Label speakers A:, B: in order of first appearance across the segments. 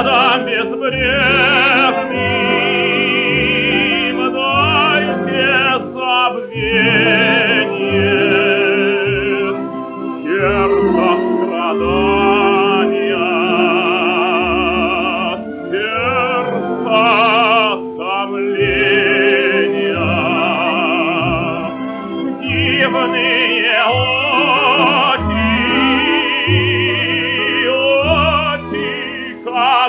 A: садам безбрежным, дайте забвень.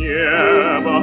A: небо,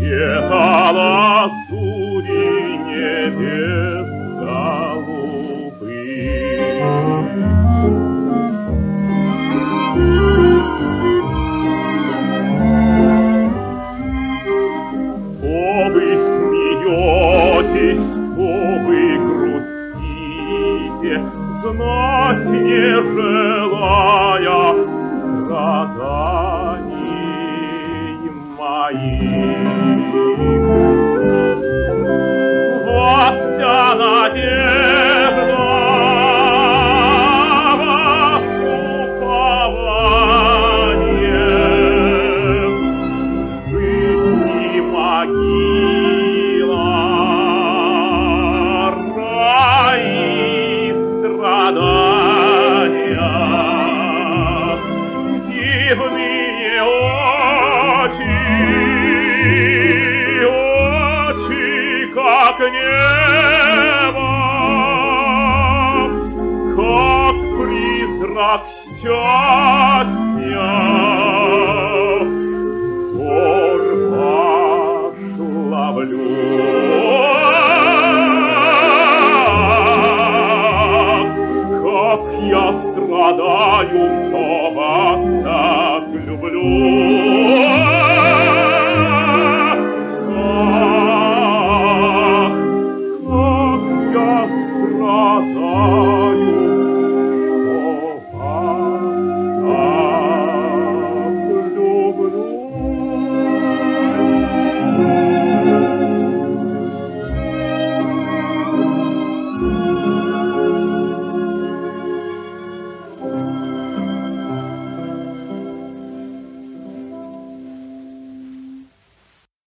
A: это лазури небес голубых. знать не желая, страдать. país. гневом, как призрак счастья.